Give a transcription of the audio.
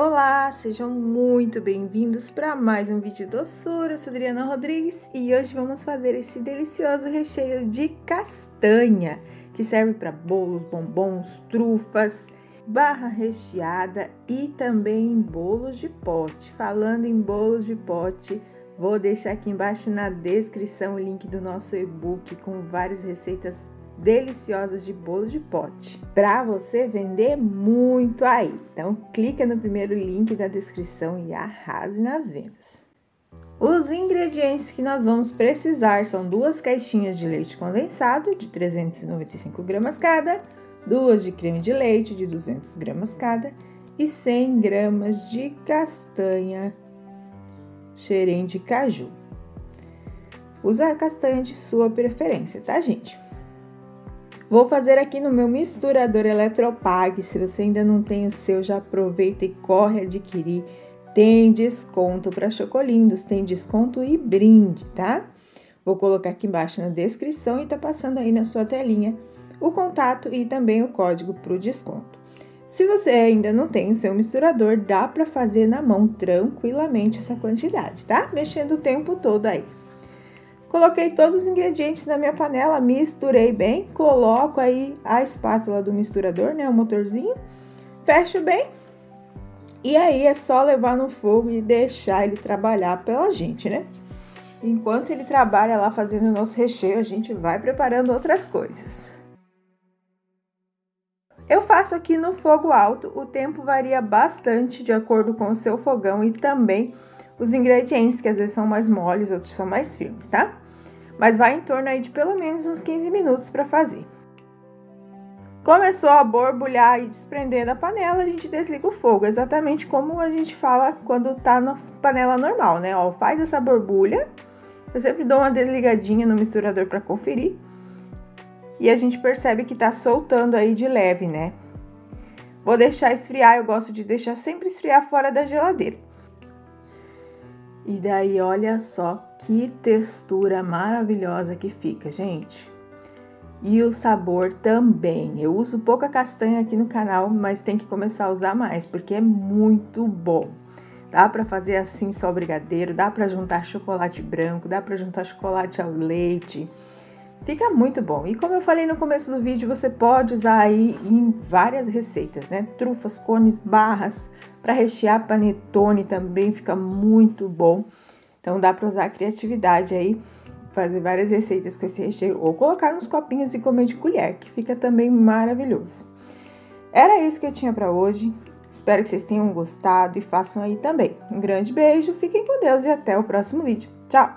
Olá, sejam muito bem-vindos para mais um vídeo doçura. Eu sou Adriana Rodrigues e hoje vamos fazer esse delicioso recheio de castanha, que serve para bolos, bombons, trufas, barra recheada e também bolos de pote. Falando em bolos de pote, vou deixar aqui embaixo na descrição o link do nosso e-book com várias receitas deliciosas de bolo de pote para você vender muito aí. Então clica no primeiro link da descrição e arrase nas vendas. Os ingredientes que nós vamos precisar são duas caixinhas de leite condensado de 395 gramas cada, duas de creme de leite de 200 gramas cada e 100 gramas de castanha xerém de caju. Usa a castanha de sua preferência, tá, gente? Vou fazer aqui no meu misturador Eletropag. Se você ainda não tem o seu, já aproveita e corre adquirir. Tem desconto para Chocolindos, tem desconto e brinde, tá? Vou colocar aqui embaixo na descrição e tá passando aí na sua telinha o contato e também o código para o desconto. Se você ainda não tem o seu misturador, dá para fazer na mão tranquilamente essa quantidade, tá? Mexendo o tempo todo aí. Coloquei todos os ingredientes na minha panela, misturei bem, coloco aí a espátula do misturador, né, o motorzinho, fecho bem e aí é só levar no fogo e deixar ele trabalhar pela gente, né? Enquanto ele trabalha lá fazendo o nosso recheio, a gente vai preparando outras coisas. Eu faço aqui no fogo alto, o tempo varia bastante de acordo com o seu fogão e também os ingredientes, que às vezes são mais moles, outros são mais firmes, tá? Mas vai em torno aí de pelo menos uns 15 minutos para fazer. Começou a borbulhar e desprender da panela, a gente desliga o fogo, exatamente como a gente fala quando tá na panela normal, né? Ó, faz essa borbulha, eu sempre dou uma desligadinha no misturador para conferir. E a gente percebe que tá soltando aí de leve, né? Vou deixar esfriar, eu gosto de deixar sempre esfriar fora da geladeira. E daí, olha só que textura maravilhosa que fica, gente. E o sabor também. Eu uso pouca castanha aqui no canal, mas tem que começar a usar mais, porque é muito bom. Dá para fazer assim só brigadeiro, dá para juntar chocolate branco, dá para juntar chocolate ao leite. Fica muito bom. E como eu falei no começo do vídeo, você pode usar aí em várias receitas, né? Trufas, cones, barras, para rechear panetone também fica muito bom. Então dá para usar a criatividade aí, fazer várias receitas com esse recheio ou colocar nos copinhos e comer de colher, que fica também maravilhoso. Era isso que eu tinha para hoje. Espero que vocês tenham gostado e façam aí também. Um grande beijo, fiquem com Deus e até o próximo vídeo. Tchau!